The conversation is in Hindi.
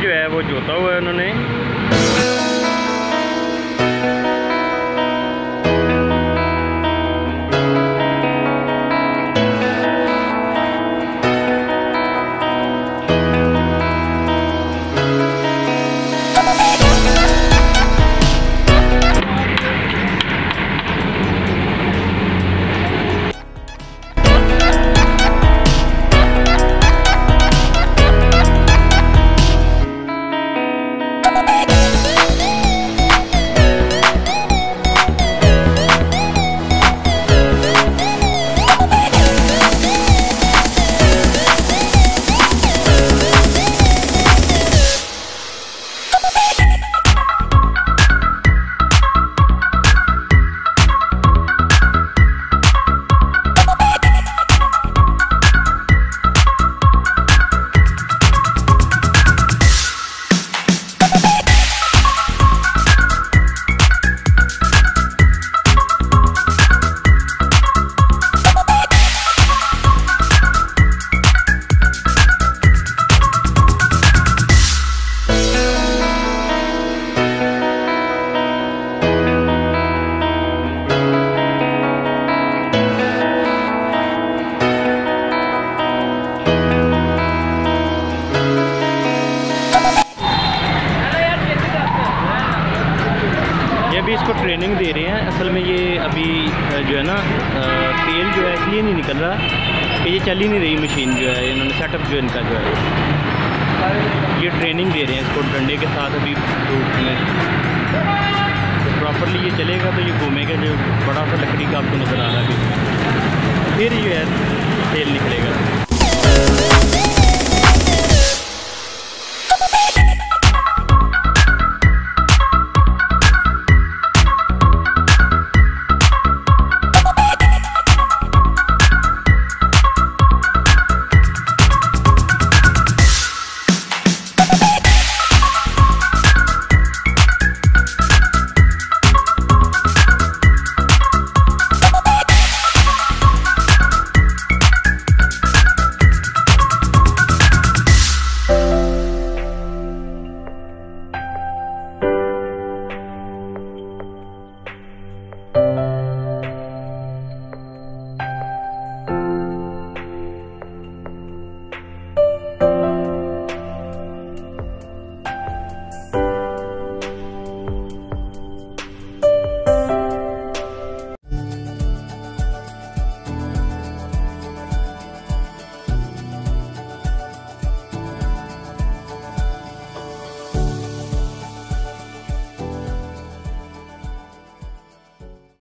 जो है वो जोता हुआ है उन्होंने। ट्रेनिंग दे रहे हैं। असल में ये अभी जो है ना तेल जो है इसलिए नहीं निकल रहा कि ये चल ही नहीं रही मशीन जो है, इन्होंने सेटअप जो इनका जो है। ये ट्रेनिंग दे रहे हैं इसको डंडे के साथ अभी धूप में। तो प्रॉपरली ये चलेगा तो ये घूमेगा जो बड़ा सा लकड़ी का आपको नज़र आ रहा है। फिर जो है, तेल निकलेगा।